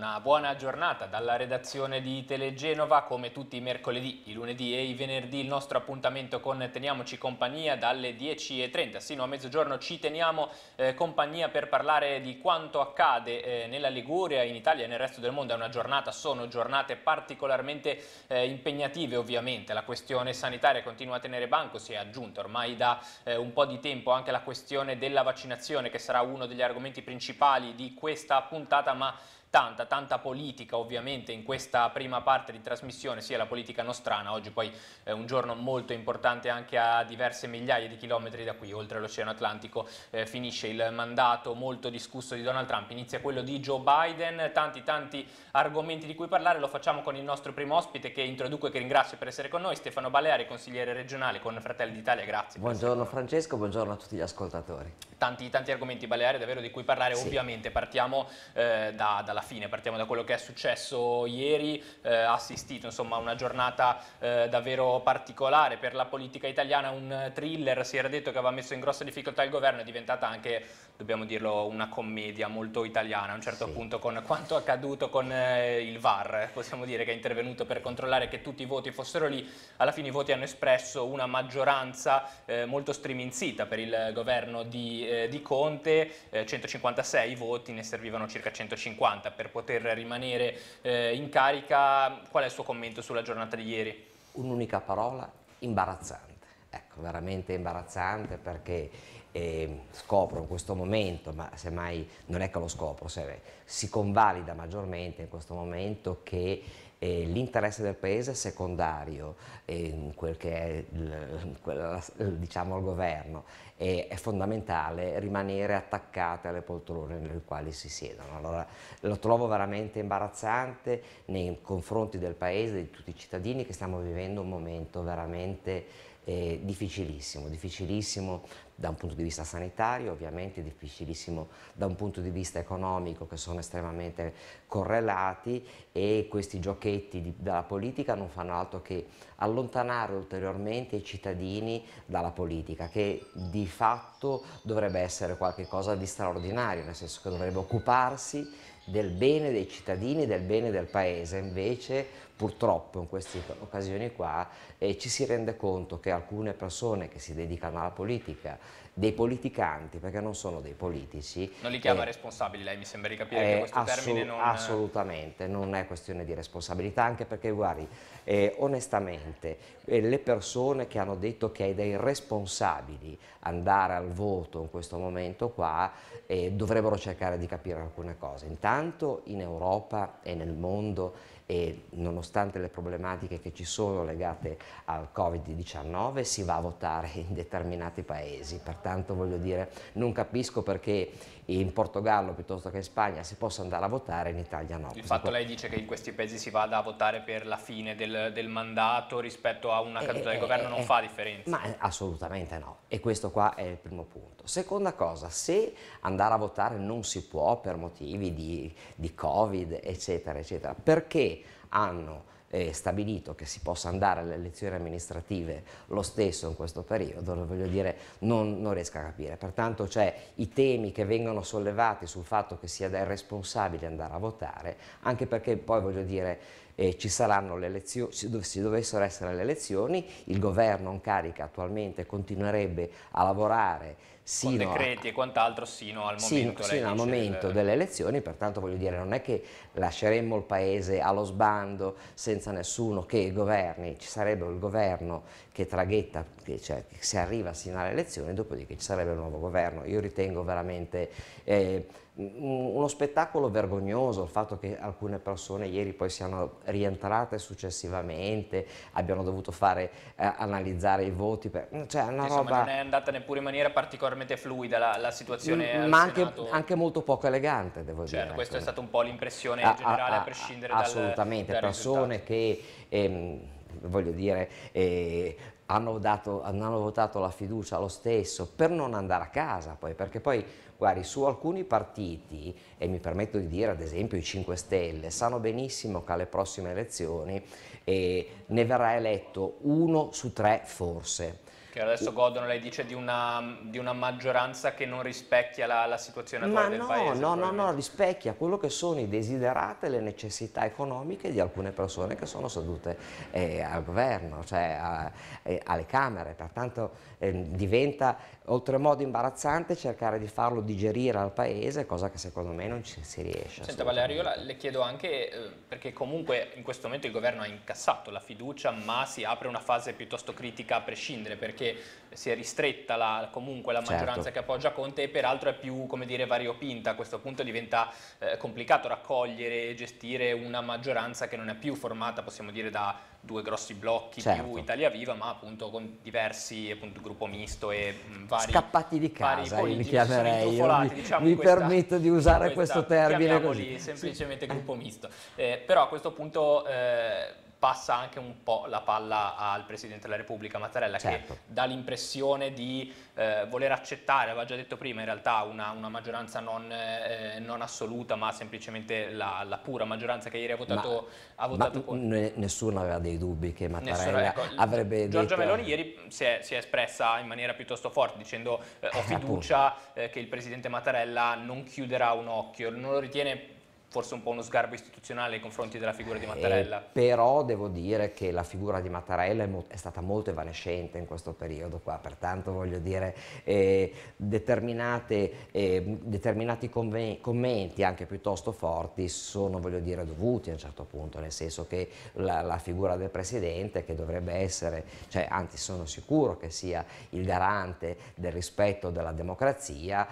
Una buona giornata dalla redazione di Telegenova, come tutti i mercoledì, i lunedì e i venerdì il nostro appuntamento con Teniamoci Compagnia dalle 10.30 sino a mezzogiorno ci teniamo eh, compagnia per parlare di quanto accade eh, nella Liguria, in Italia e nel resto del mondo. È una giornata, sono giornate particolarmente eh, impegnative ovviamente. La questione sanitaria continua a tenere banco, si è aggiunta ormai da eh, un po' di tempo anche la questione della vaccinazione che sarà uno degli argomenti principali di questa puntata, ma tanta, tanta politica ovviamente in questa prima parte di trasmissione, sia la politica nostrana, oggi poi è un giorno molto importante anche a diverse migliaia di chilometri da qui, oltre l'Oceano Atlantico, eh, finisce il mandato molto discusso di Donald Trump, inizia quello di Joe Biden, tanti tanti argomenti di cui parlare, lo facciamo con il nostro primo ospite che introduco e che ringrazio per essere con noi, Stefano Baleari, consigliere regionale con Fratelli d'Italia, grazie. Buongiorno Francesco, buongiorno a tutti gli ascoltatori. Tanti, tanti argomenti Baleari davvero di cui parlare, sì. ovviamente partiamo eh, da, dalla alla fine, partiamo da quello che è successo ieri, eh, assistito insomma a una giornata eh, davvero particolare per la politica italiana, un thriller, si era detto che aveva messo in grossa difficoltà il governo, è diventata anche, dobbiamo dirlo, una commedia molto italiana a un certo sì. punto con quanto accaduto con eh, il VAR, possiamo dire che è intervenuto per controllare che tutti i voti fossero lì, alla fine i voti hanno espresso una maggioranza eh, molto striminzita per il governo di, eh, di Conte, 156 voti, ne servivano circa 150 per poter rimanere eh, in carica. Qual è il suo commento sulla giornata di ieri? Un'unica parola, imbarazzante. Ecco, veramente imbarazzante perché eh, scopro in questo momento, ma semmai non è che lo scopro, se, si convalida maggiormente in questo momento che l'interesse del paese è secondario in quel che è il, quella, diciamo, il governo e è fondamentale rimanere attaccati alle poltrone nelle quali si siedono. Allora lo trovo veramente imbarazzante nei confronti del paese, di tutti i cittadini che stiamo vivendo un momento veramente eh, difficilissimo, difficilissimo da un punto di vista sanitario, ovviamente difficilissimo da un punto di vista economico che sono estremamente correlati e questi giochetti di, della politica non fanno altro che allontanare ulteriormente i cittadini dalla politica che di fatto dovrebbe essere qualcosa di straordinario, nel senso che dovrebbe occuparsi del bene dei cittadini, del bene del paese, invece purtroppo in queste occasioni qua eh, ci si rende conto che alcune persone che si dedicano alla politica, dei politicanti, perché non sono dei politici... Non li chiama eh, responsabili, lei mi sembra di capire che questo termine non... Assolutamente, non è questione di responsabilità, anche perché guardi, eh, onestamente, eh, le persone che hanno detto che è dei responsabili andare al voto in questo momento qua, eh, dovrebbero cercare di capire alcune cose. Intanto in Europa e nel mondo e nonostante le problematiche che ci sono legate al Covid-19 si va a votare in determinati paesi, pertanto voglio dire non capisco perché in Portogallo piuttosto che in Spagna si possa andare a votare, in Italia no. Il fatto lei dice che in questi paesi si vada a votare per la fine del, del mandato rispetto a una caduta eh, del governo eh, non eh, fa differenza? Ma assolutamente no e questo qua è il primo punto. Seconda cosa, se andare a votare non si può per motivi di, di Covid eccetera eccetera, perché hanno eh, stabilito che si possa andare alle elezioni amministrative lo stesso in questo periodo, voglio dire, non, non riesco a capire. Pertanto cioè, i temi che vengono sollevati sul fatto che sia dai responsabili andare a votare, anche perché poi voglio dire, eh, ci saranno le elezioni, se dovessero essere le elezioni, il governo in carica attualmente continuerebbe a lavorare sino con decreti a, e quant'altro sino al momento, sino, sino al momento del... delle elezioni, pertanto voglio dire non è che lasceremmo il paese allo sbando senza nessuno che governi, ci sarebbe il governo che traghetta, che, cioè, che si arriva sino alle elezioni, dopodiché ci sarebbe il nuovo governo. Io ritengo veramente eh, uno spettacolo vergognoso il fatto che alcune persone ieri poi siano rientrate successivamente, abbiano dovuto fare, eh, analizzare i voti, per, cioè una Insomma, roba... non è andata neppure in maniera particolarmente fluida la, la situazione Ma anche, anche, molto poco elegante, devo certo, dire. Questa ecco. è stata un po' l'impressione generale, a, a, a prescindere assolutamente, dal persone che... Ehm, voglio dire, eh, hanno, dato, hanno, votato la fiducia lo stesso per non andare a casa poi, perché poi, guardi, su alcuni partiti, e mi permetto di dire ad esempio i 5 Stelle, sanno benissimo che alle prossime elezioni eh, ne verrà eletto uno su tre forse, Che adesso godono, lei dice, di una, di una maggioranza che non rispecchia la, la situazione attuale Ma del no, paese. No, no, no, rispecchia quello che sono i desiderati le necessità economiche di alcune persone che sono sedute eh, al governo, cioè a, eh, alle Camere. Pertanto eh, diventa oltremodo imbarazzante cercare di farlo digerire al paese, cosa che secondo me non ci si riesce. Senta Valerio, io le chiedo anche, eh, perché comunque in questo momento il governo ha incassato la fiducia, ma si apre una fase piuttosto critica a prescindere, perché perché si è ristretta la, comunque la maggioranza certo. che appoggia Conte e peraltro è più come dire variopinta, a questo punto diventa eh, complicato raccogliere e gestire una maggioranza che non è più formata possiamo dire da due grossi blocchi certo. più Italia Viva ma appunto con diversi appunto gruppo misto e mh, vari scappati di casa io li chiamerei mi, diciamo, mi questa, permetto di usare questo termine così semplicemente sì. gruppo misto eh, però a questo punto eh, passa anche un po' la palla al Presidente della Repubblica Mattarella certo. che dà l'impressione di eh, voler accettare, aveva già detto prima in realtà una, una maggioranza non, eh, non, assoluta ma semplicemente la, la, pura maggioranza che ieri ha votato, ma, ha votato ma nessuno aveva dei dubbi che Mattarella nessuno, ecco, avrebbe Giorgia detto... Meloni ieri si è, si è, espressa in maniera piuttosto forte dicendo eh, ho eh, fiducia eh, che il Presidente Mattarella non chiuderà un occhio, non lo ritiene forse un po' uno sgarbo istituzionale nei confronti della figura di Mattarella. Eh, però devo dire che la figura di Mattarella è, è, stata molto evanescente in questo periodo qua, pertanto voglio dire eh, eh, determinati commenti anche piuttosto forti sono voglio dire dovuti a un certo punto, nel senso che la, la figura del Presidente che dovrebbe essere, cioè anzi sono sicuro che sia il garante del rispetto della democrazia,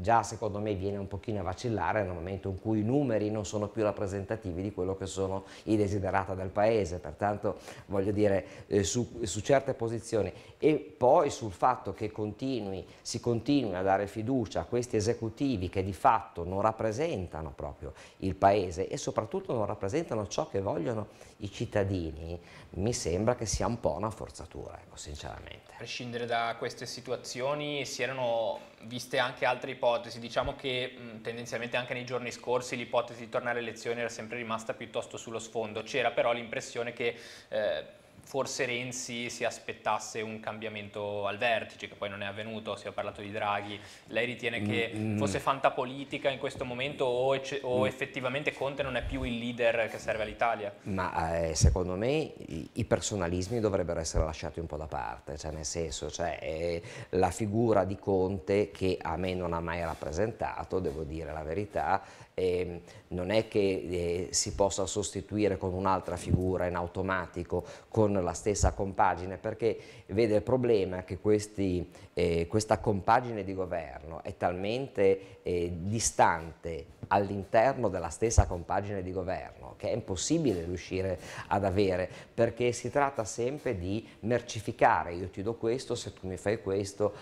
già secondo me viene un pochino a vacillare nel momento in cui cui i numeri non sono più rappresentativi di quello che sono i desiderata del paese, pertanto voglio dire eh, su, su, certe posizioni e poi sul fatto che continui, si continui a dare fiducia a questi esecutivi che di fatto non rappresentano proprio il paese e soprattutto non rappresentano ciò che vogliono i cittadini, mi sembra che sia un po' una forzatura, ecco, sinceramente. A prescindere da queste situazioni si erano viste anche altre ipotesi, diciamo che mh, tendenzialmente anche nei giorni scorsi l'ipotesi di tornare alle elezioni era sempre rimasta piuttosto sullo sfondo, c'era però l'impressione che eh, forse Renzi si aspettasse un cambiamento al vertice, che poi non è avvenuto, si è parlato di Draghi. Lei ritiene che mm, mm. fosse fantapolitica in questo momento o, o mm. effettivamente Conte non è più il leader che serve all'Italia? Ma eh, secondo me i, i, personalismi dovrebbero essere lasciati un po' da parte, cioè nel senso, cioè, eh, la figura di Conte che a me non ha mai rappresentato, devo dire la verità, eh, non è che eh, si possa sostituire con un'altra figura in automatico con la stessa compagine perché vede il problema che questi, eh, questa compagine di governo è talmente eh, distante all'interno della stessa compagine di governo che è impossibile riuscire ad avere perché si tratta sempre di mercificare. Io ti do questo se tu mi fai questo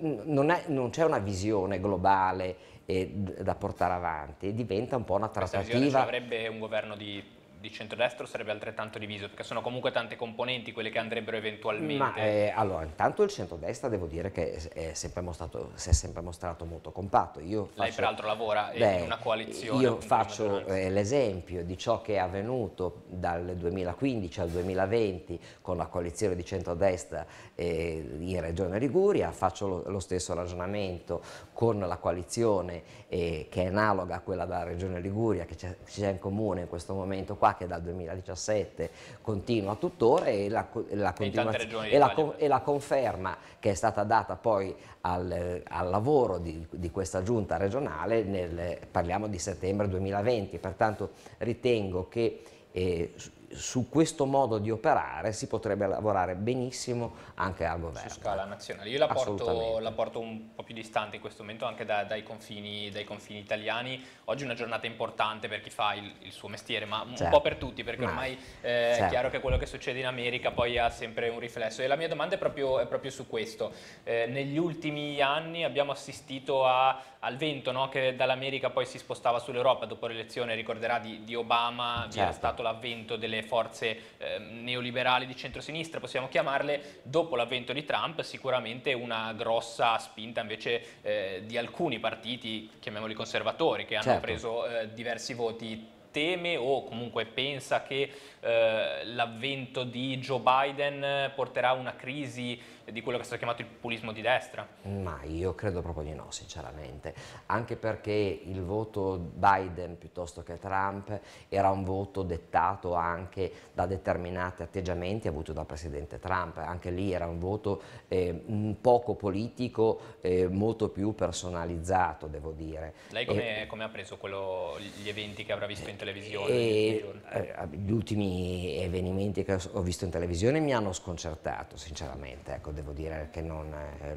non c'è una visione globale eh, da portare avanti diventa un po' una trattativa. Avrebbe un governo di di centrodestra sarebbe altrettanto diviso? Perché sono comunque tante componenti quelle che andrebbero eventualmente... Ma, eh, allora, intanto il centrodestra devo dire che è sempre mostrato, si è sempre mostrato molto compatto. Io faccio, Lei peraltro lavora beh, in una coalizione... Io faccio eh, l'esempio di ciò che è avvenuto dal 2015 al 2020 con la coalizione di centrodestra eh, in Regione Liguria, faccio lo, lo, stesso ragionamento con la coalizione eh, che è analoga a quella della Regione Liguria che c'è in comune in questo momento qua che dal 2017 continua tuttora e la, la, e la, e la conferma che è stata data poi al, al lavoro di, di, questa giunta regionale, nel, parliamo di settembre 2020, pertanto ritengo che eh, su questo modo di operare si potrebbe lavorare benissimo anche al governo. Su scala nazionale. Io la porto, la porto un po' più distante in questo momento anche da, dai, confini, dai, confini, italiani. Oggi è una giornata importante per chi fa il, il suo mestiere, ma un certo. po' per tutti, perché ormai eh, certo. è chiaro che quello che succede in America poi ha sempre un riflesso. E la mia domanda è proprio, è proprio su questo. Eh, negli ultimi anni abbiamo assistito a, al vento no? che dall'America poi si spostava sull'Europa dopo l'elezione, ricorderà, di, di Obama, certo. vi era stato l'avvento delle forze eh, neoliberali di centrosinistra, possiamo chiamarle, dopo l'avvento di Trump sicuramente una grossa spinta invece eh, di alcuni partiti, chiamiamoli conservatori, che hanno certo. preso eh, diversi voti teme o comunque pensa che eh, l'avvento di Joe Biden porterà a una crisi di quello che è stato chiamato il populismo di destra? Ma io credo proprio di no, sinceramente, anche perché il voto Biden piuttosto che Trump era un voto dettato anche da determinati atteggiamenti avuti dal presidente Trump, anche lì era un voto eh, un poco politico, eh, molto più personalizzato, devo dire. Lei come, e, come ha preso quello, gli eventi che avrà visto in televisione? E, eh, gli ultimi eventi che ho visto in televisione mi hanno sconcertato, sinceramente. Ecco, devo dire che non, eh,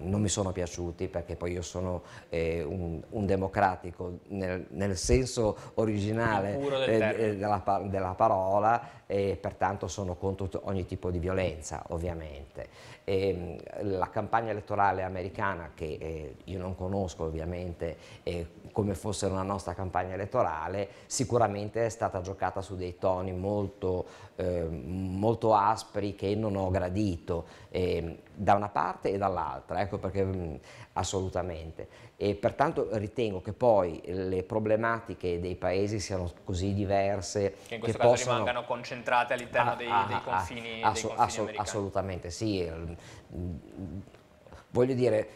non, mi sono piaciuti perché poi io sono eh, un, un, democratico nel, nel senso originale eh, della, della, parola e pertanto sono contro ogni tipo di violenza ovviamente. E, la campagna elettorale americana che eh, io non conosco ovviamente eh, come fosse una nostra campagna elettorale sicuramente è stata giocata su dei toni molto, eh, molto aspri che non ho gradito eh, da una parte e dall'altra, ecco perché mh, mm, assolutamente. E pertanto ritengo che poi le problematiche dei paesi siano così diverse che in questo che caso possano... rimangano concentrate all'interno dei, dei, confini, ass dei confini Assolutamente sì. Voglio dire,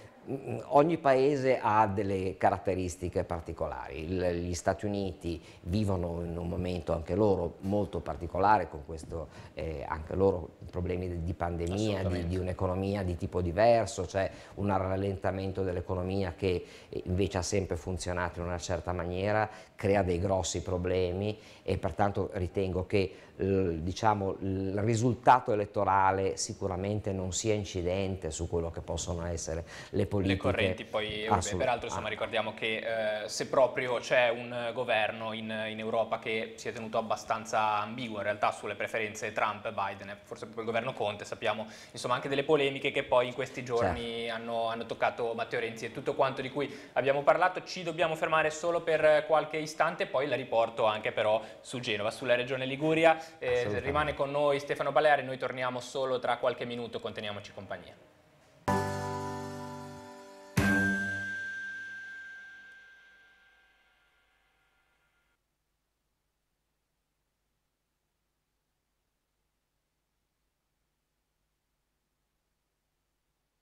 ogni paese ha delle caratteristiche particolari, gli Stati Uniti vivono in un momento anche loro molto particolare con questo, eh, anche loro problemi di pandemia, di, di un'economia di tipo diverso, c'è un rallentamento dell'economia che invece ha sempre funzionato in una certa maniera, crea dei grossi problemi e pertanto ritengo che diciamo, il risultato elettorale sicuramente non sia incidente su quello che possono essere le politiche. Le correnti poi europee, peraltro insomma, ricordiamo che eh, se proprio c'è un governo in, in, Europa che si è tenuto abbastanza ambiguo in realtà sulle preferenze Trump-Biden, forse proprio il governo Conte, sappiamo insomma anche delle polemiche che poi in questi giorni certo. hanno, hanno toccato Matteo Renzi e tutto quanto di cui abbiamo parlato, ci dobbiamo fermare solo per qualche istante, poi la riporto anche però su Genova, sulla regione Liguria, eh, rimane con noi Stefano Baleari, noi torniamo solo tra qualche minuto, conteniamoci compagnia.